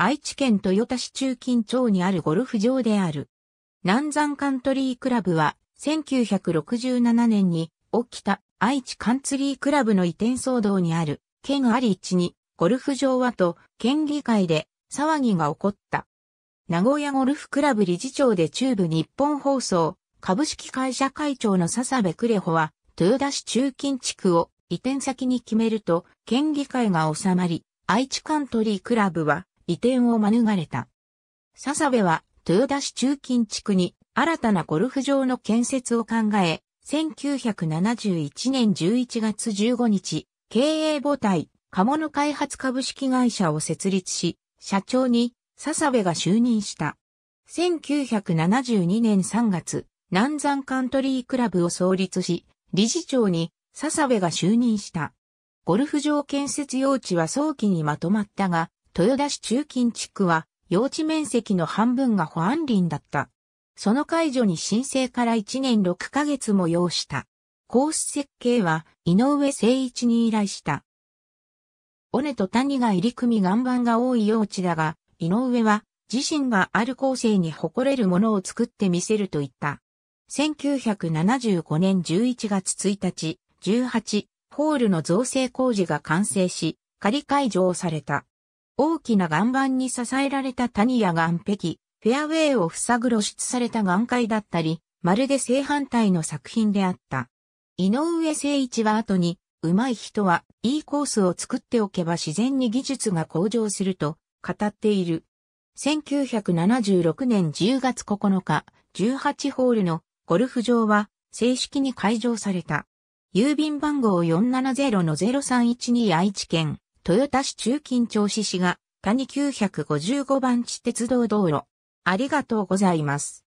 愛知県豊田市中近町にあるゴルフ場である。南山カントリークラブは1967年に起きた愛知カンツリークラブの移転騒動にある県あり地にゴルフ場はと県議会で騒ぎが起こった。名古屋ゴルフクラブ理事長で中部日本放送株式会社会長の笹部クレホは豊田市中近地区を移転先に決めると県議会が収まり愛知カントリークラブは移転を免れた。笹部は豊田市中近地区に新たなゴルフ場の建設を考え、1971年11月15日、経営母体、鴨の開発株式会社を設立し、社長に笹部が就任した。1972年3月、南山カントリークラブを創立し、理事長に笹部が就任した。ゴルフ場建設用地は早期にまとまったが、豊田市中近地区は、用地面積の半分が保安林だった。その解除に申請から1年6ヶ月も要した。コース設計は井上誠一に依頼した。尾根と谷が入り組み岩盤が多い用地だが、井上は自身がある構成に誇れるものを作ってみせると言った。1975年11月1日、18ホールの造成工事が完成し、仮解除をされた。大きな岩盤に支えられた谷や岩壁、フェアウェイを塞ぐ露出された岩塊だったり、まるで正反対の作品であった。井上誠一は後に、上手い人はいいコースを作っておけば自然に技術が向上すると語っている。1976年10月9日、18ホールのゴルフ場は正式に開場された。郵便番号470-0312愛知県豊田市中近町市市が谷955番地鉄道道路。ありがとうございます。